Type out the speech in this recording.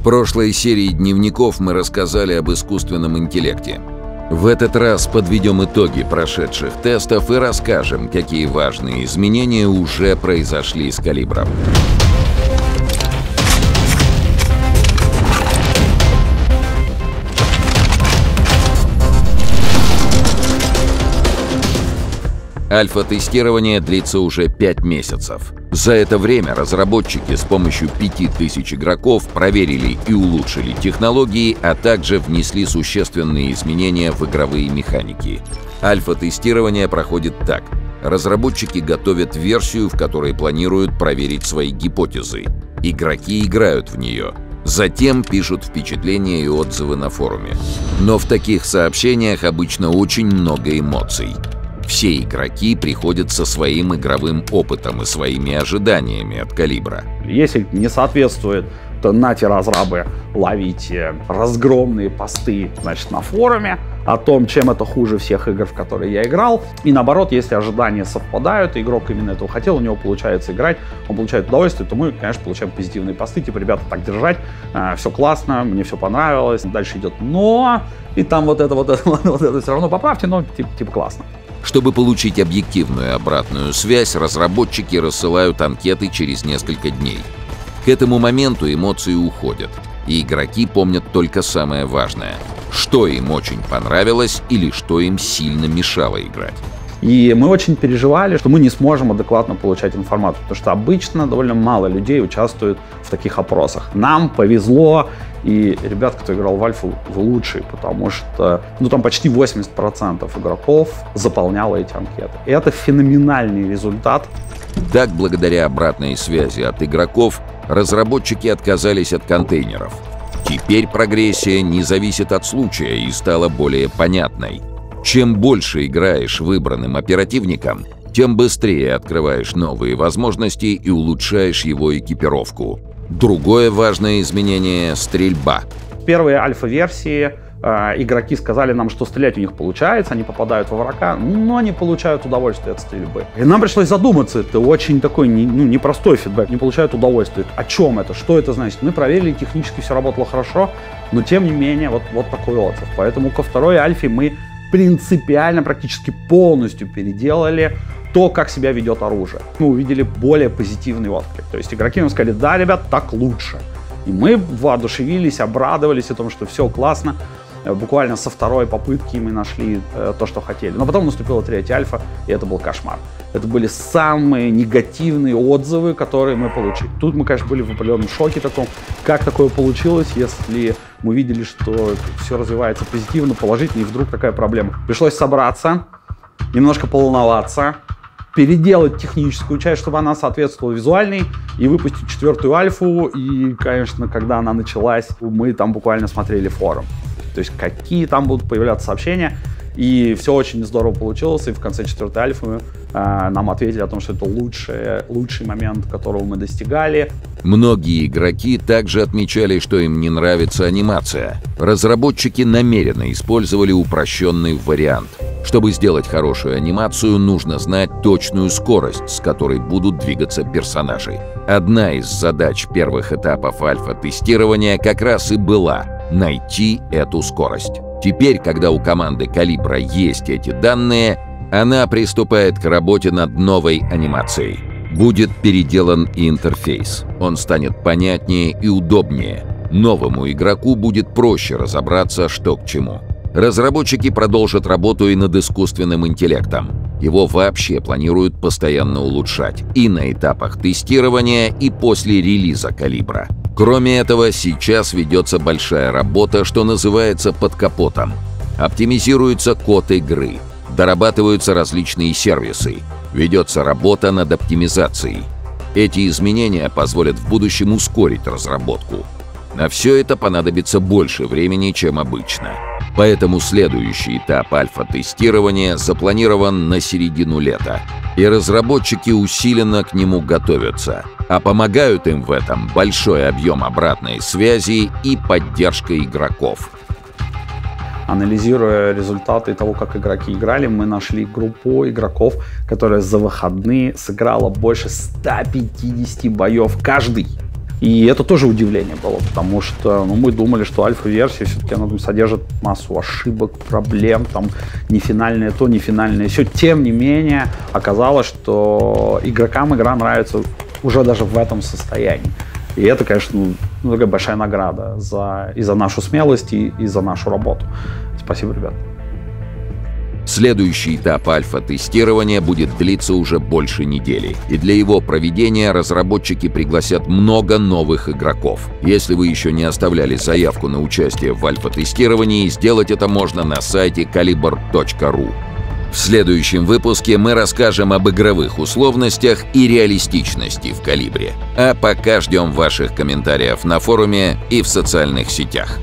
В прошлой серии дневников мы рассказали об искусственном интеллекте. В этот раз подведем итоги прошедших тестов и расскажем, какие важные изменения уже произошли с калибром. Альфа-тестирование длится уже 5 месяцев. За это время разработчики с помощью 5000 игроков проверили и улучшили технологии, а также внесли существенные изменения в игровые механики. Альфа-тестирование проходит так. Разработчики готовят версию, в которой планируют проверить свои гипотезы. Игроки играют в нее. Затем пишут впечатления и отзывы на форуме. Но в таких сообщениях обычно очень много эмоций. Все игроки приходят со своим игровым опытом и своими ожиданиями от калибра. Если не соответствует, то нате разрабы ловите разгромные посты значит, на форуме о том, чем это хуже всех игр, в которые я играл. И наоборот, если ожидания совпадают, игрок именно этого хотел, у него получается играть, он получает удовольствие, то мы, конечно, получаем позитивные посты, типа, ребята, так держать, э, все классно, мне все понравилось, дальше идет но, и там вот это, вот это, вот это все равно поправьте, но типа, типа классно. Чтобы получить объективную обратную связь, разработчики рассылают анкеты через несколько дней. К этому моменту эмоции уходят, и игроки помнят только самое важное — что им очень понравилось или что им сильно мешало играть. И мы очень переживали, что мы не сможем адекватно получать информацию, потому что обычно довольно мало людей участвуют в таких опросах. Нам повезло, и ребят, кто играл в Альфу, вы лучшие, потому что ну, там почти 80% игроков заполняло эти анкеты. И это феноменальный результат. Так, благодаря обратной связи от игроков, разработчики отказались от контейнеров. Теперь прогрессия не зависит от случая и стала более понятной. Чем больше играешь выбранным оперативником, тем быстрее открываешь новые возможности и улучшаешь его экипировку. Другое важное изменение — стрельба. Первые альфа-версии э, игроки сказали нам, что стрелять у них получается, они попадают во врага, но они получают удовольствие от стрельбы. И нам пришлось задуматься, это очень такой ну, непростой фидбэк, не получают удовольствие. О чем это? Что это значит? Мы проверили, технически все работало хорошо, но тем не менее вот, вот такой отзыв. Поэтому ко второй альфе мы принципиально, практически полностью переделали то, как себя ведет оружие. Мы увидели более позитивный отклик. То есть игроки нам сказали, да, ребят, так лучше. И мы воодушевились, обрадовались о том, что все классно. Э, буквально со второй попытки мы нашли э, то, что хотели. Но потом наступила третья альфа, и это был кошмар. Это были самые негативные отзывы, которые мы получили. Тут мы, конечно, были в определенном шоке таком, как такое получилось, если мы видели, что все развивается позитивно, положительно, и вдруг такая проблема. Пришлось собраться, немножко полноваться, переделать техническую часть, чтобы она соответствовала визуальной, и выпустить четвертую альфу. И, конечно, когда она началась, мы там буквально смотрели форум. То есть какие там будут появляться сообщения. И все очень здорово получилось, и в конце четвертой альфы э, нам ответили о том, что это лучший, лучший момент, которого мы достигали. Многие игроки также отмечали, что им не нравится анимация. Разработчики намеренно использовали упрощенный вариант. Чтобы сделать хорошую анимацию, нужно знать точную скорость, с которой будут двигаться персонажи. Одна из задач первых этапов альфа-тестирования как раз и была найти эту скорость. Теперь, когда у команды «Калибра» есть эти данные, она приступает к работе над новой анимацией. Будет переделан интерфейс. Он станет понятнее и удобнее. Новому игроку будет проще разобраться, что к чему. Разработчики продолжат работу и над искусственным интеллектом. Его вообще планируют постоянно улучшать и на этапах тестирования, и после релиза «Калибра». Кроме этого, сейчас ведется большая работа, что называется под капотом. Оптимизируется код игры, дорабатываются различные сервисы, ведется работа над оптимизацией. Эти изменения позволят в будущем ускорить разработку. На все это понадобится больше времени, чем обычно. Поэтому следующий этап альфа-тестирования запланирован на середину лета, и разработчики усиленно к нему готовятся, а помогают им в этом большой объем обратной связи и поддержка игроков. Анализируя результаты того, как игроки играли, мы нашли группу игроков, которая за выходные сыграла больше 150 боев каждый. И это тоже удивление было, потому что ну, мы думали, что альфа-версия все-таки она там содержит массу ошибок, проблем, там не финальное то, не финальное все. Тем не менее, оказалось, что игрокам игра нравится уже даже в этом состоянии. И это, конечно, ну, ну такая большая награда за, и за нашу смелость, и, и за нашу работу. Спасибо, ребят. Следующий этап альфа-тестирования будет длиться уже больше недели, и для его проведения разработчики пригласят много новых игроков. Если вы еще не оставляли заявку на участие в альфа-тестировании, сделать это можно на сайте caliber.ru. В следующем выпуске мы расскажем об игровых условностях и реалистичности в калибре. А пока ждем ваших комментариев на форуме и в социальных сетях.